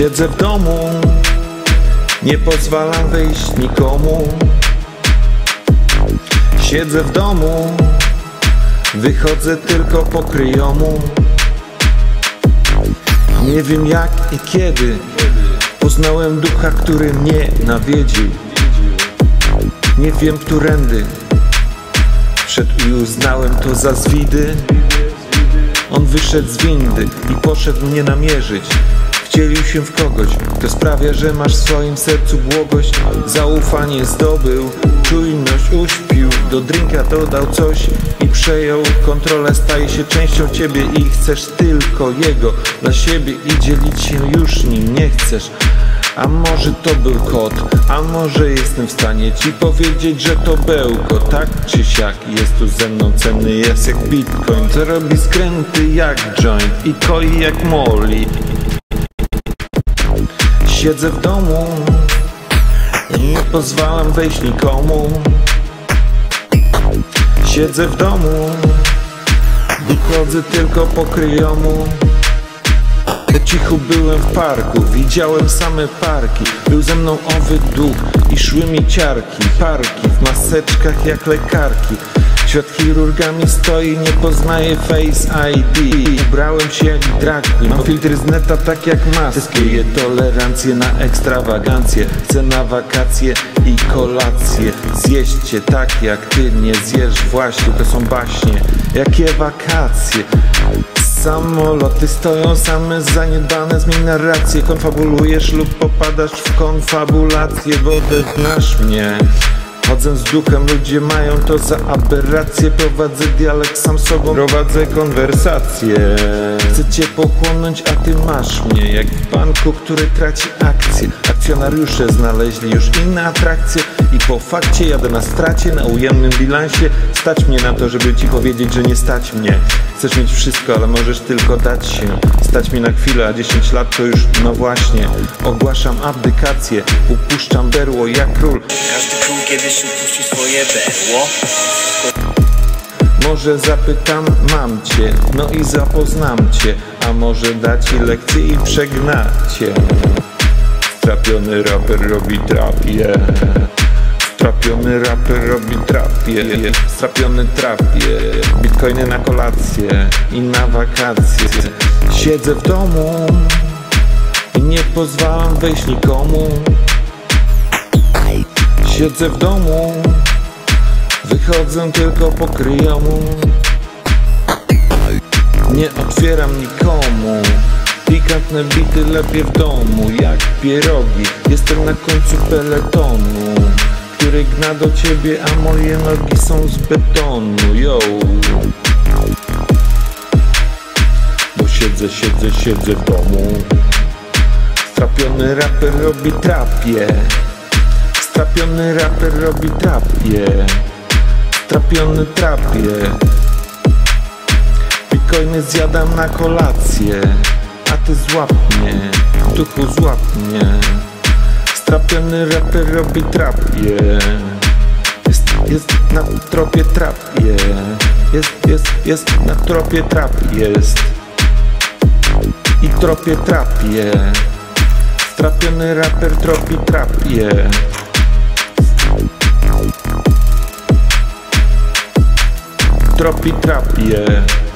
Siedzę w domu, nie pozwalam wyjść nikomu. Siedzę w domu, wychodzę tylko po kryjomu. Nie wiem jak i kiedy poznałem ducha, który mnie nawiedził. Nie wiem którędy wszedł i uznałem to za zwidy. On wyszedł z windy i poszedł mnie namierzyć. Wcielił się w kogoś, kto sprawia, że masz w swoim sercu błogość. Zaufanie zdobył, czujność uśpił, do drinka dodał coś i przejął kontrolę. Staje się częścią ciebie i chcesz tylko jego dla siebie i dzielić się już nim nie chcesz. A może to był kot, a może jestem w stanie ci powiedzieć, że to bełko Tak czy siak jest tu ze mną cenny jest jak bitcoin Co robi skręty jak joint i koi jak molly Siedzę w domu i nie pozwalam wejść nikomu. Siedzę w domu, wychodzę tylko po kryjomu. Po cichu byłem w parku, widziałem same parki. Był ze mną owy duch i szły mi ciarki. Parki w maseczkach jak lekarki Świat chirurgami stoi, nie poznaje Face ID Ubrałem się jak drag mam filtry z neta tak jak maski. Testuję tolerancję na ekstrawagancję. Chcę na wakacje i kolacje. Zjeźdźcie tak jak ty nie zjesz właśnie. To są baśnie, jakie wakacje. Samoloty stoją same zaniedbane. Zmień narrację, konfabulujesz lub popadasz w konfabulację. Wodę znasz mnie Chodzę z duchem, ludzie mają to za aberrację. Prowadzę dialog sam sobą, prowadzę konwersację. Chcę cię pochłonąć, a ty masz mnie Jak w banku, który traci akcje. Akcjonariusze znaleźli już inne atrakcje I po fakcie jadę na stracie, na ujemnym bilansie. Stać mnie na to, żeby ci powiedzieć, że nie stać mnie. Chcesz mieć wszystko, ale możesz tylko dać się. Stać mi na chwilę, a 10 lat to już no właśnie. Ogłaszam abdykację, upuszczam berło jak król. Każdy król kiedyś upuści swoje berło. Może zapytam, mam cię, no i zapoznam cię A może da ci lekcję i przegnacie. Strapiony raper robi trapie Strapiony raper robi trapie Strapiony trapie Bitcoiny na kolację i na wakacje. Siedzę w domu i nie pozwalam wejść nikomu Siedzę w domu Wychodzę tylko po kryjomu. Nie otwieram nikomu. Pikantne bity lepiej w domu Jak pierogi. Jestem na końcu peletonu Który gna do ciebie A moje nogi są z betonu. Yo. Bo siedzę, siedzę, siedzę w domu. Strapiony raper robi trapie Strapiony raper robi trapie Strapiony trapie Bitcoiny zjadam na kolację A ty złap mnie Duchu złap mnie. Strapiony raper robi trapie Jest, jest na tropie trap Jest, jest, jest na tropie trap jest. I tropie trapie Strapiony raper tropi trapie Tropi trapie